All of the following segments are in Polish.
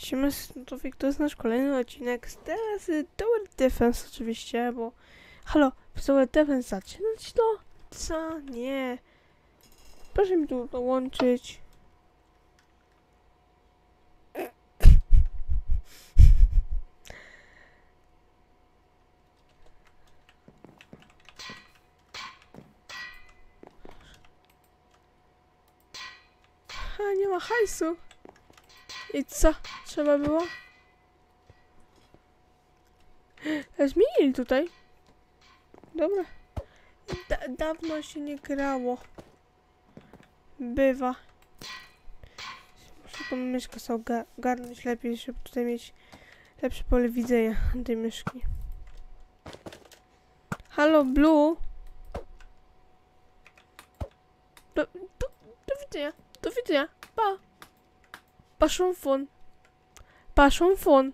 Siema, to to jest nasz kolejny odcinek z teraz Tower Defense oczywiście, bo... Halo, w Tower Defense zaczynać to? Co? Nie. Proszę mi tu dołączyć. A, nie ma hajsu. I co? Trzeba było? Zmienili tutaj. Dobra. Da dawno się nie grało. Bywa. Muszę tą myszkę sobie ogarnąć lepiej, żeby tutaj mieć lepsze pole widzenia tej myszki. Halo, Blue? Do, do, do widzenia. Do widzenia. Pa. Paszą fon. Paszą fon.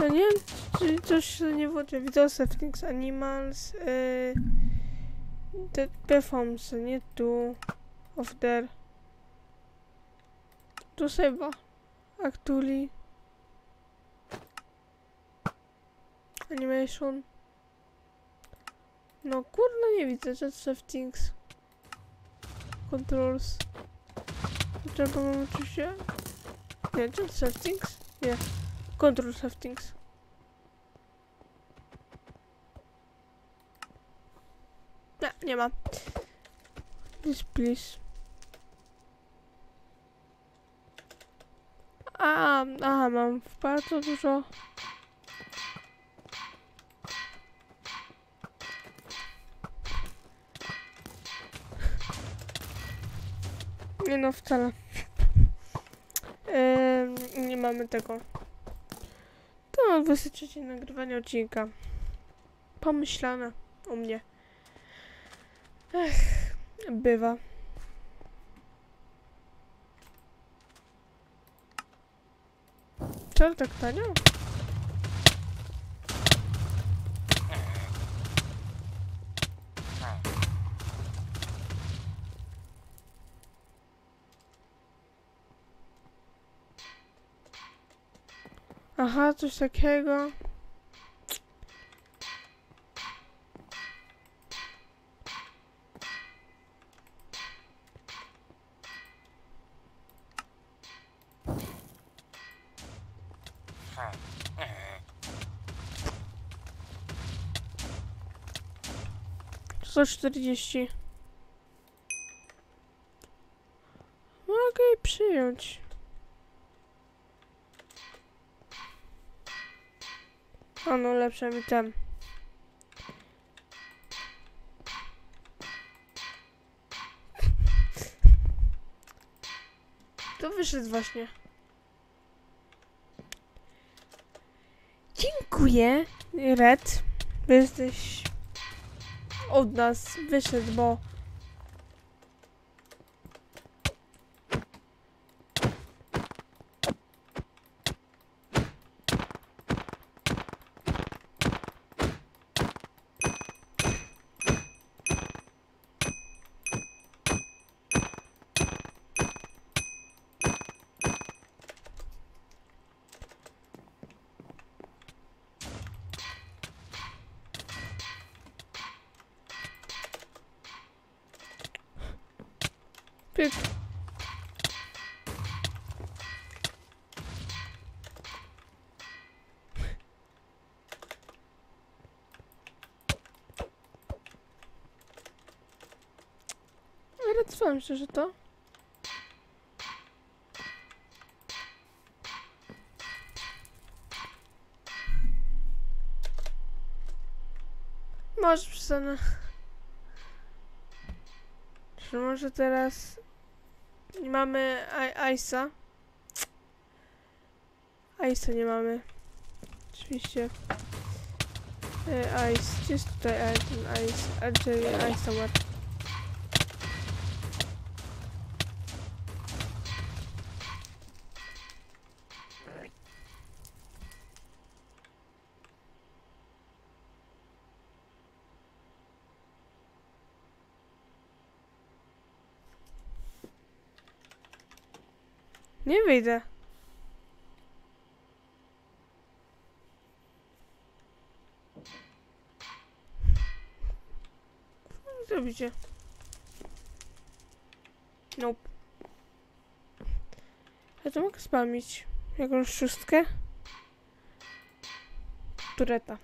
Ja nie wiem, czy coś nie włączy. Widzę Animals. Yy, the performs, nie tu. Of there. Tu chyba. Actually. Animation. No kurde, nie widzę. Just settings. Controls. Trzeba mam oczywiście... Nie, just settings? Nie. Control settings. Nie, nie ma. This please. A, aha, mam bardzo dużo. Nie no, wcale. Em, nie mamy tego. To 23 nagrywanie odcinka. Pomyślane o mnie. Ech, bywa. Co tak tanio? Aha, coś takiego. Sto czterdzieści. Mogę jej przyjąć. A no lepsze mi ten. To wyszedł właśnie. Dziękuję, Red. Jesteś od nas wyszedł, bo pyk. Ale myślę, że to. Może przestanę. Czy może teraz nie mamy Ice'a? Ice'a nie mamy. Oczywiście. E, Ice. Gdzie jest tutaj ten Ice? RJ Ice. Nie wyjdę. Zrobicie? Nope. Ja to mogę spamić. Jakąś szóstkę? Tureta.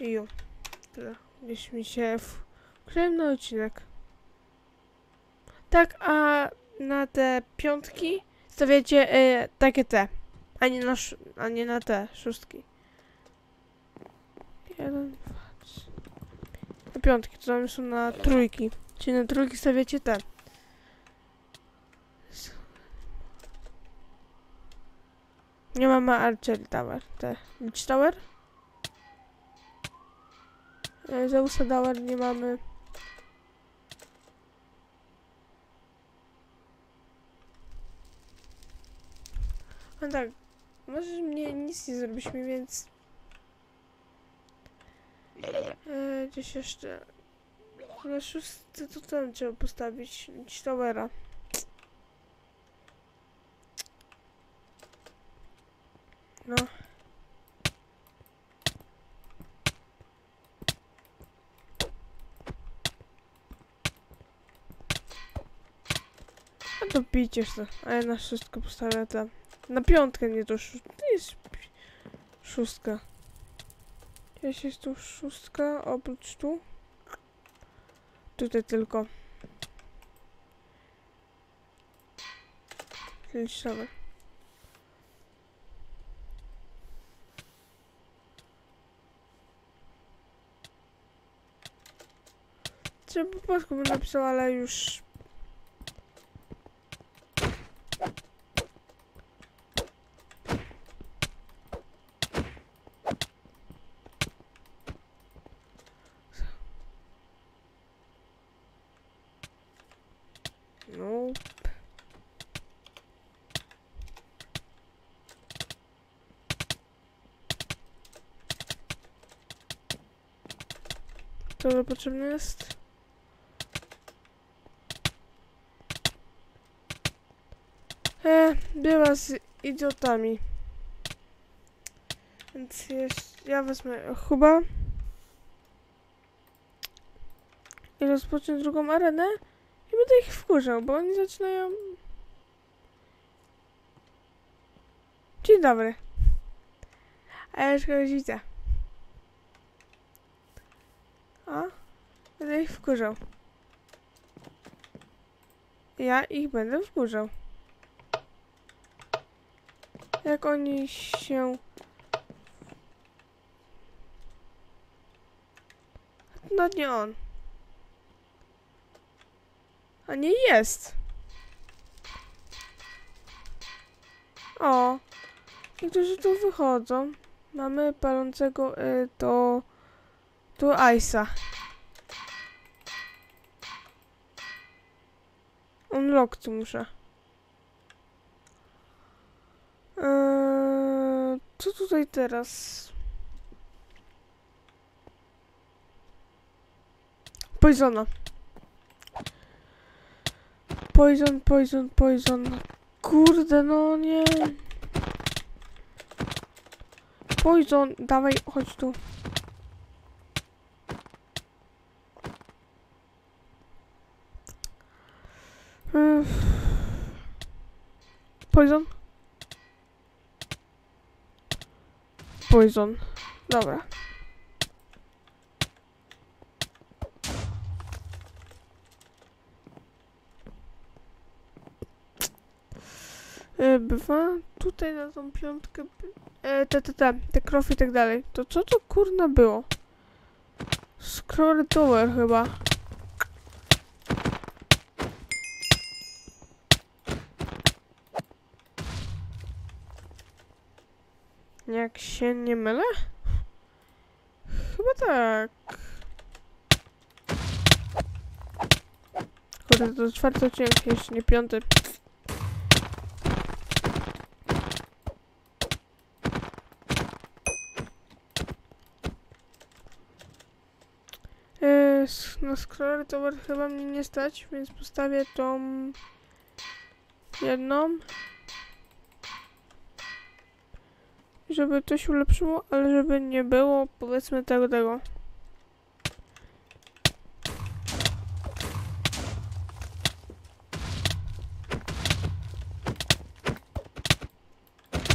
Ju. Tyle. Gdzieś mi się wkryłem na odcinek. Tak, a na te piątki stawiacie e, takie te, a nie na, a nie na te szóstki. Jeden, dwa, trzy. Na piątki, to tam są na trójki. Czyli na trójki stawiacie te. Nie mamy Archery Tower. Te. Beach Tower? E, Zeusa Tower nie mamy. Tak, możesz mnie nic nie zrobić mi, więc... E, gdzieś jeszcze... Na szóstce to tam trzeba postawić. Towera. No. A to pijcie to. A ja na szóstkę postawię tam. Na piątkę, nie to szóstka. To jest szóstka. Jest, jest tu szóstka, oprócz tu. Tutaj tylko. Liczamy. Trzeba po polsku bym napisał, ale już No. To co potrzebne jest? E, była z idiotami. Więc jest, ja wezmę chyba. I rozpocznę drugą arenę. Będę ich wkurzał, bo oni zaczynają... Dzień dobry. A ja już kogoś widzę. A? Będę ich wkurzał. Ja ich będę wkurzał. Jak oni się... No nie on. A nie jest. O. Niektórzy tu wychodzą. Mamy palącego y, do... do Ice'a. Unlock tu muszę. Eee, co tutaj teraz? Poisona. Poison, poison, poison. Kurde, no nie. Poison, dawaj, chodź tu. Poison. Poison. Dobra. E, Bywa tutaj na tą piątkę. E, te, te, te, te krowy i tak dalej. To co to kurna było? Scroll Tower chyba. Jak się nie mylę? Chyba tak. Kurde, to czwarty odcinek, jeszcze nie piąty. Yy, s- na scroller tower chyba mnie nie stać, więc postawię tą jedną. Żeby to się ulepszyło, ale żeby nie było powiedzmy tego tego.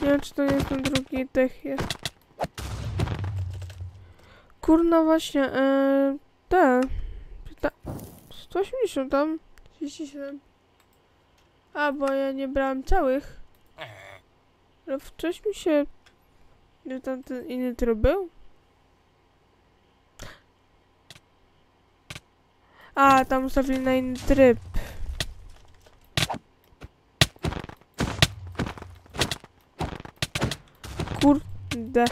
Nie wiem, czy to nie jest ten drugi dech jest. Kurna właśnie, e, te. Pyta 180 tam. 37. A, bo ja nie brałem całych. Ale wcześniej się... Że tam ten inny tryb był? A, tam ustawili na inny tryb. Kurde.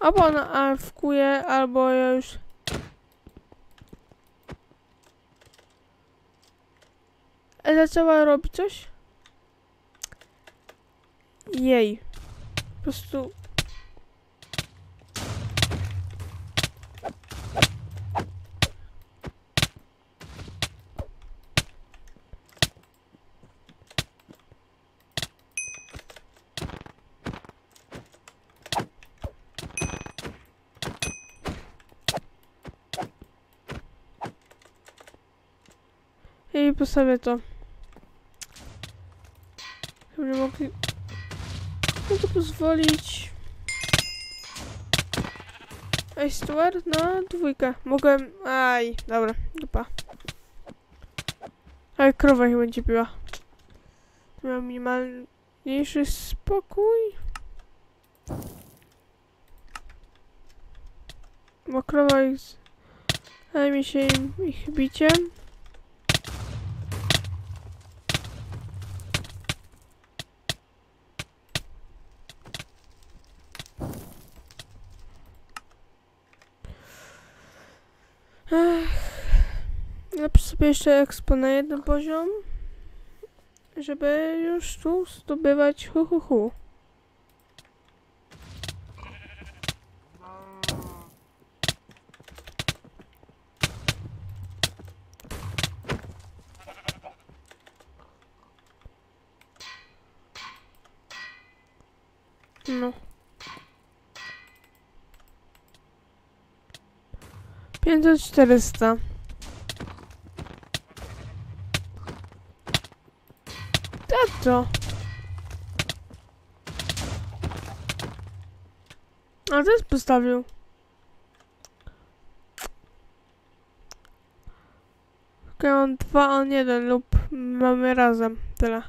Albo ona AFK-uje, albo ja już... E, zaczęła robić coś? Jej. Po prostu... I postawię to. Nie mogli... No to pozwolić... Ej, Stuart, na dwójkę. Mogłem... Aj, dobra, dupa. Ale krowa się będzie piła. Miał minimalniejszy spokój. Bo krowa jest... Zajmie się ich biciem. Ech. Napisz sobie jeszcze expo na jeden poziom, żeby już tu zdobywać hu hu hu. No. 500, 400. Tato. A też postawił. Okej, on dwa, on jeden lub mamy razem. Tyle.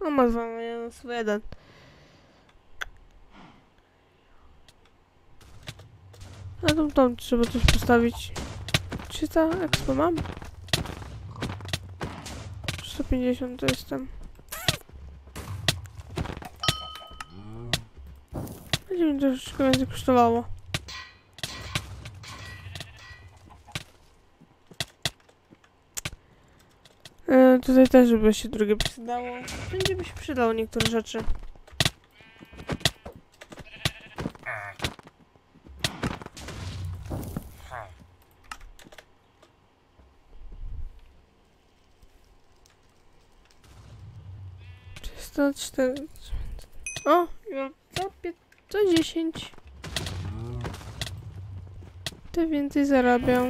On ma dwa, swój jeden. A tą, tą trzeba coś postawić. Czy ta expo mam? 150 to jestem. Będzie mi troszeczkę więcej kosztowało. E, tutaj też by się drugie przydało. Będzie by się przydało niektóre rzeczy. Czysto 4. O, ja to, pie- to 10. Te więcej zarabiał.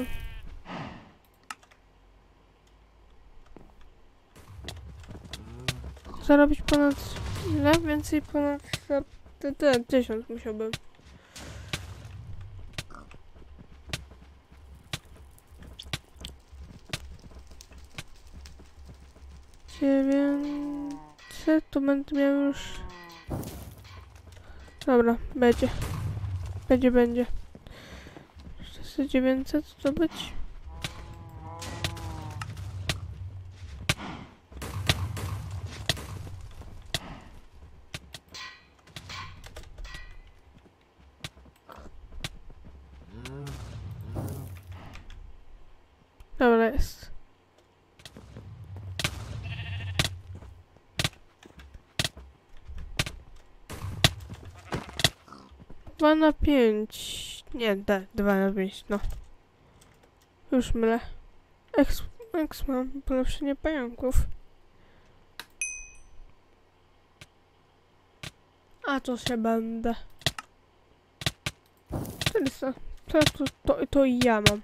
Zarobić ponad ile? Więcej ponad te, te 1000 musiałbym. Dziewięćset, to będę miał już... Dobra, będzie. Będzie, będzie. Jeszcze 900 to być. Dobra, jest. 2 na 5. Nie, D, 2 na 5, no. Już mylę. Eks, eks mam polepszenie pająków. A to się będę. To, to, to, to ja mam.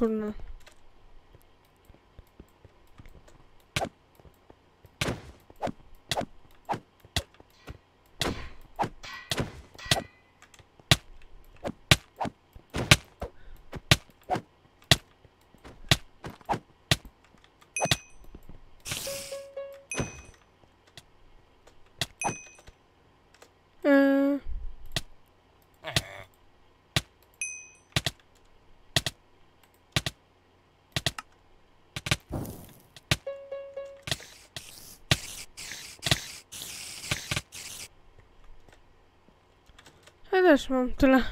Kurna. Eee, też mam tyle.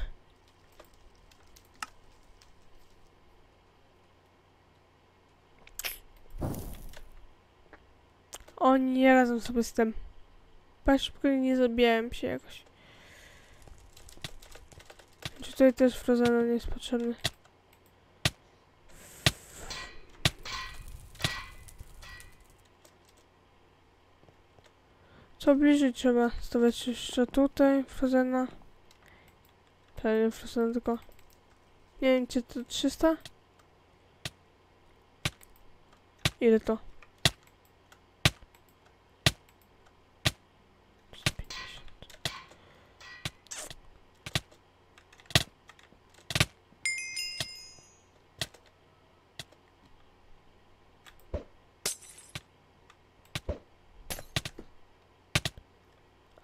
O nie radzą sobie z tym. Patrz, szybko nie zabijałem się jakoś. Czy tutaj też Frozena nie jest potrzebny? Co bliżej trzeba stawiać jeszcze tutaj Frozena. Prawie Frozena tylko. Nie wiem, czy to 300? Ile to? 150.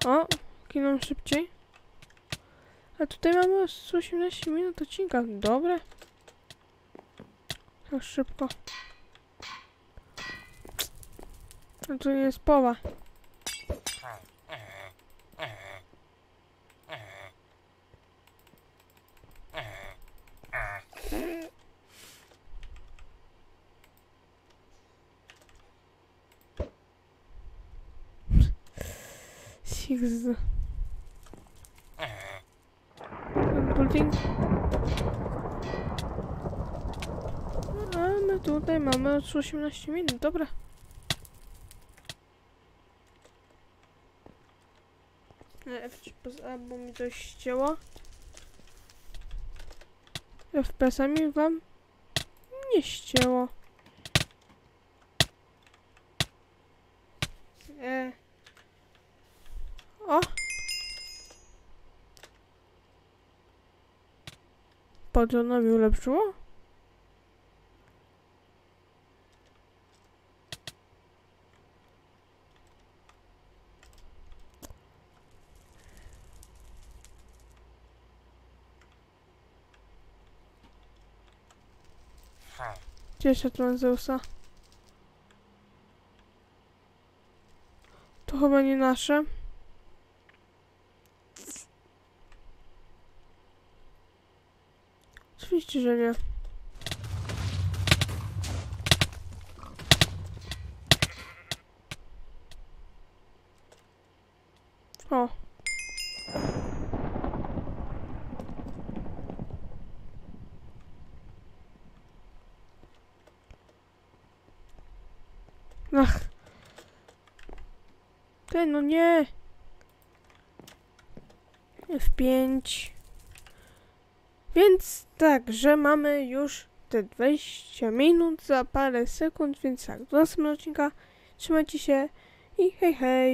O, kiną szybciej. A tutaj mamy 118 minut odcinka. Dobre. Tak szybko. A nie jest połowa. Six. Building. A my tutaj mamy 18 minut, dobra. F3 poza, bo mi coś ścięło. FPS-ami wam nie ścięło. E. O! Mi ulepszyło? Gdzie tu Zeusa? To chyba nie nasze. Oczywiście, że nie. O. Ach. Ty, no nie. F5. Więc tak, że mamy już te 20 minut za parę sekund, więc tak, do następnego odcinka. Trzymajcie się i hej hej.